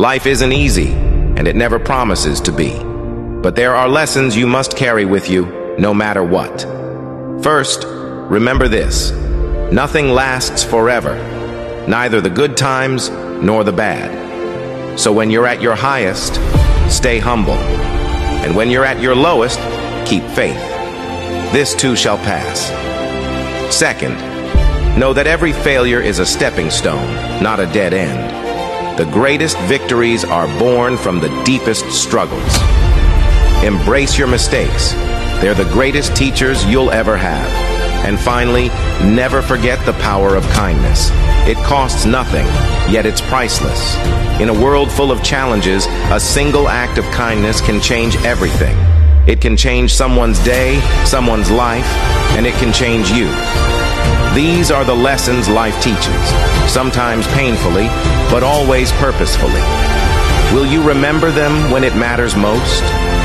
Life isn't easy, and it never promises to be. But there are lessons you must carry with you, no matter what. First, remember this. Nothing lasts forever, neither the good times nor the bad. So when you're at your highest, stay humble. And when you're at your lowest, keep faith. This too shall pass. Second, know that every failure is a stepping stone, not a dead end. The greatest victories are born from the deepest struggles. Embrace your mistakes. They're the greatest teachers you'll ever have. And finally, never forget the power of kindness. It costs nothing, yet it's priceless. In a world full of challenges, a single act of kindness can change everything. It can change someone's day, someone's life, and it can change you. These are the lessons life teaches, sometimes painfully, but always purposefully. Will you remember them when it matters most?